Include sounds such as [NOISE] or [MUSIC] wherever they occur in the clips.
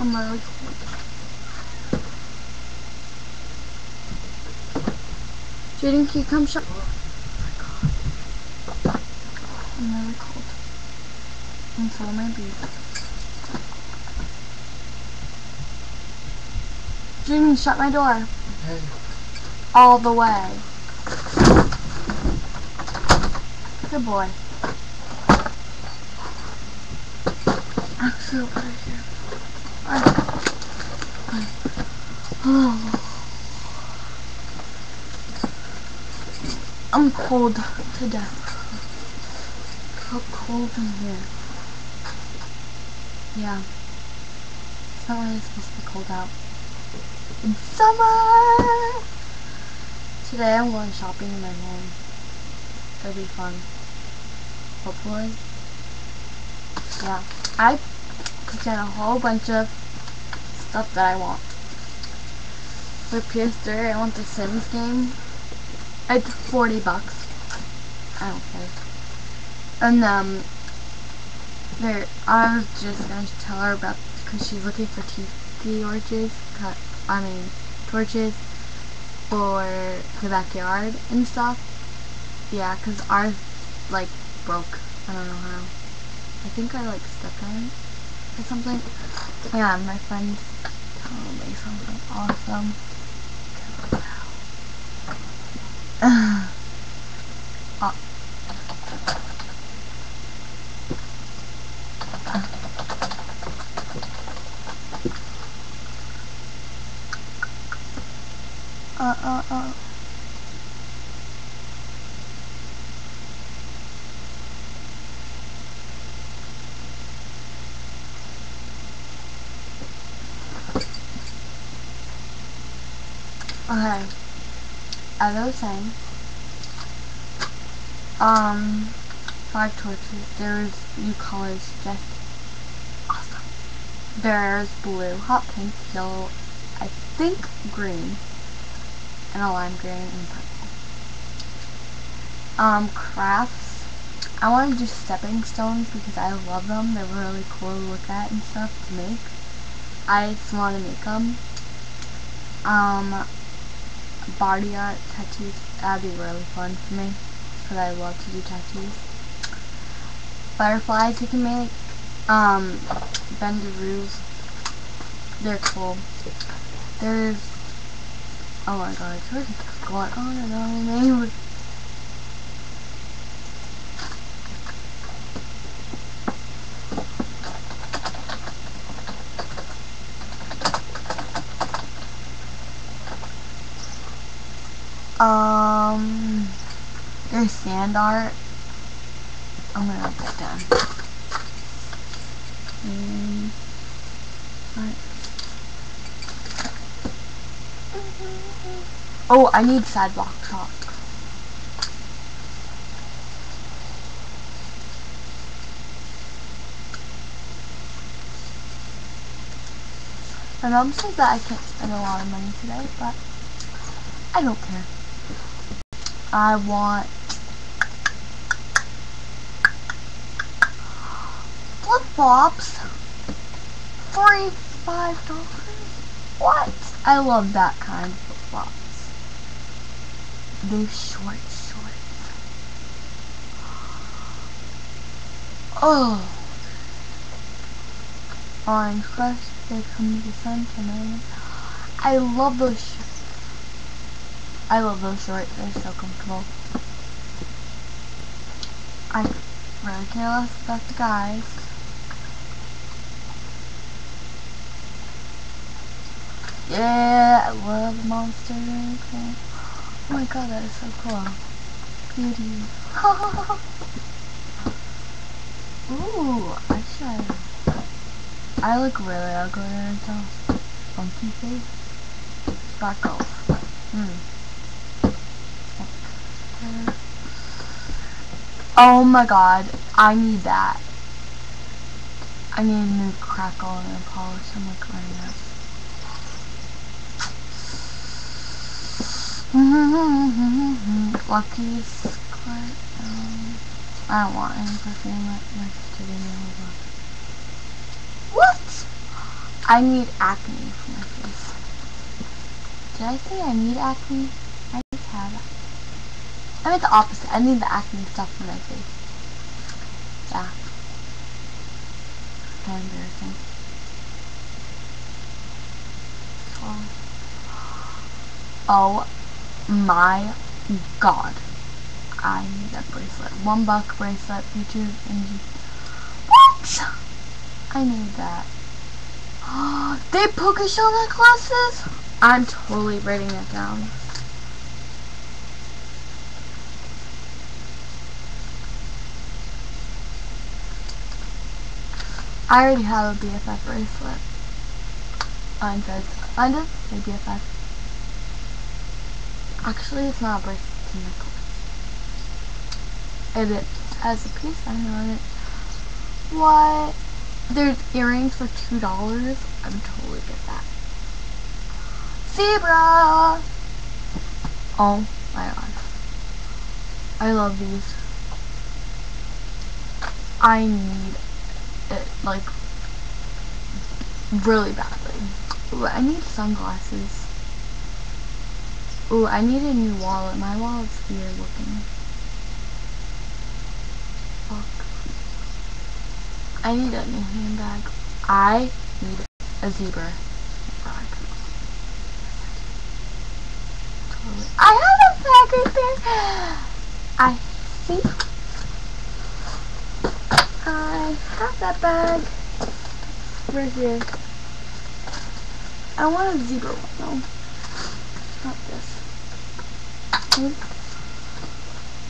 I'm cold. Jaden, can you come shut? Oh my god. I'm really cold. And so am I be. Jaden, shut my door. Hey. All the way. Good boy. Actually, over here. I'm cold to death. How cold in here. Yeah. It's not really supposed to be cold out. It's summer! Today I'm going shopping in my home. It'll be fun. Hopefully. Yeah. I put in a whole bunch of stuff that I want. For PS3, I want the Sims game. It's 40 bucks. I don't care. And, um, there, I was just going to tell her about, because she's looking for tiki torches, I mean, torches for the backyard and stuff. Yeah, because ours, like, broke. I don't know how. I think I, like, stepped on it or something. Yeah, my friend. telling me something awesome. uh, uh, uh, uh. Okay. As I was saying, um, five torches. There's new colors, just awesome. There's blue, hot pink, yellow, I think green, and a lime green and purple. Um, crafts. I want to do stepping stones because I love them. They're really cool to look at and stuff to make. I just want to make them. Um, body art, tattoos, that'd be really fun for me, because I love to do tattoos. Butterflies you can make, um, bendaroos, they're cool. There's, oh my god, there's going on and on and on. Um, there's sand art. I'm gonna write that down. Mm, oh, I need sidewalk chalk. My mom says that I can't spend a lot of money today, but I don't care. I want flip flops. Three, five dollars. What? I love that kind of flip flops. They're short, short. Oh. Orange crush. They come to the sun tonight. I love those I love those shorts. They're so comfortable. I really care less about the guys. Yeah, I love Monster Okay. Oh my god, that is so cool. Beauty. [LAUGHS] Ooh, I should. I look really ugly right now. Funky face. Sparkles. Hmm. Oh my god, I need that. I need a new crackle and a polish. I'm like running out. Lucky skirt. Um, I don't want any perfume next to the What? I need acne for my face. Did I say I need acne? I just have acne. I meant the opposite. I need the acne stuff for my face. Yeah. Kind of embarrassing. Oh. oh my god. I need that bracelet. One buck bracelet, YouTube, and What? I need that. [GASPS] they puka shell necklaces? I'm totally writing it down. I already have a BFF bracelet. I'm good. Find it? A BFF. Actually, it's not a bracelet, it's a necklace. It has a peace sign on it. What? There's earrings for $2. I would totally get that. Zebra! Oh my god. I love these. I need it, like, really badly. Ooh, I need sunglasses. Ooh, I need a new wallet. My wallet's weird looking. Fuck. I need a new handbag. I need a zebra. I have a bag there. [GASPS] I think I have that bag right here. I want a zebra one though. Not this.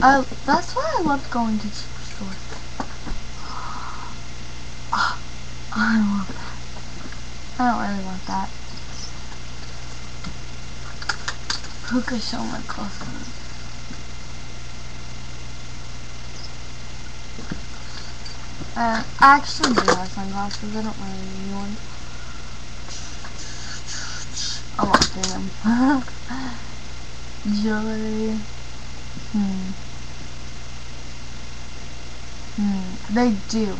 Uh, that's why I love going to superstores. [GASPS] Oh, I want that. I don't really want that. Who could show my Uh, I actually do have sunglasses. I don't really need one. I won't do them. [LAUGHS] Jewelry. Hmm. Hmm. They do.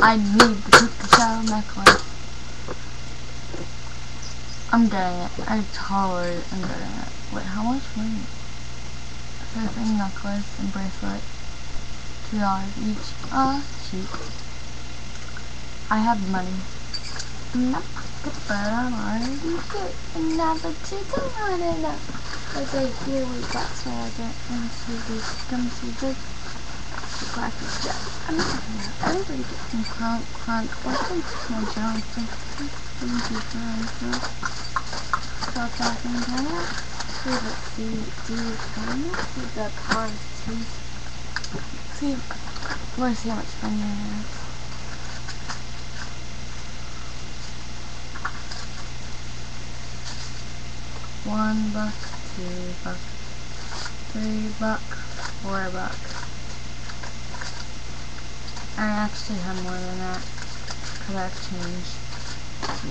I need the shell necklace. I'm getting it. I totally am getting it. Wait, how much money? Surfing necklace and bracelet. Two dollars each. Uh, cheap. I have money. Not but I'm already getting another two dollars enough. Okay, here we got swagger see this. Come see this. Graphic jet. I'm not. Everybody get some crunk crunk. Welcome to my Johnson. Thank you, Johnson. Stop talking to that. See see these comments. See the cars too. See, let's see how much money I have. One buck, two buck, three buck, four buck. I actually have more than that because I've changed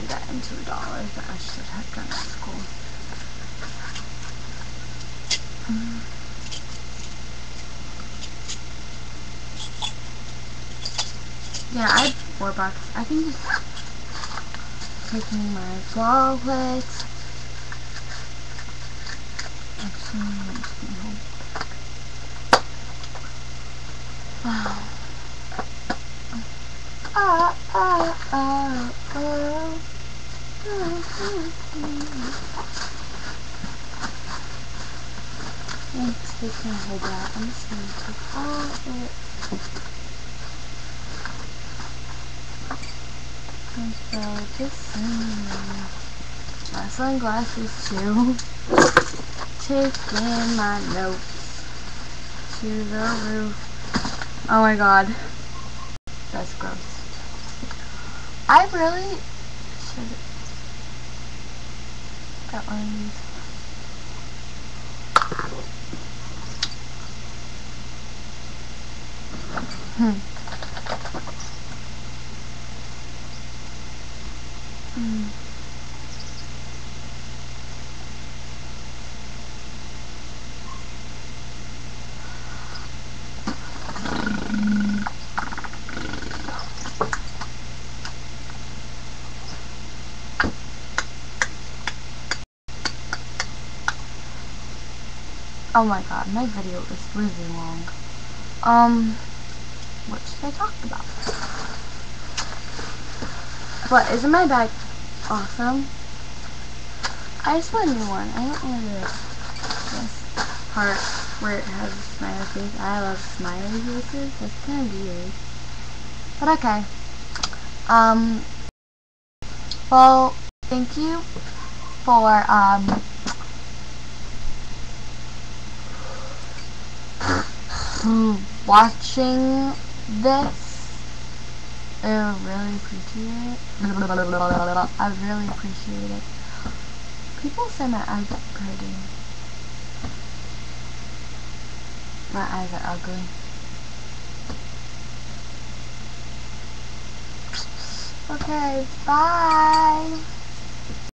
that into dollars that I should have done at school. Mm. Yeah, I have four bucks. I think just taking my wallet. Actually, I'm. Ah, ah, ah, ah. Can hold that. I'm just gonna take all it. So just my sunglasses too. Taking my notes to the roof. Oh my god. That's gross. I really should got one. Hmm. Oh my god, my video is really long. Um, what should I talk about? But isn't my bag awesome? I just want a new one. I don't like this part where it has a smiley face. I love smiley faces. That's kind of weird. But okay. Um, well, thank you for, um, watching this. I really appreciate it. [LAUGHS] I really appreciate it. People say my eyes are pretty. My eyes are ugly. Okay, bye.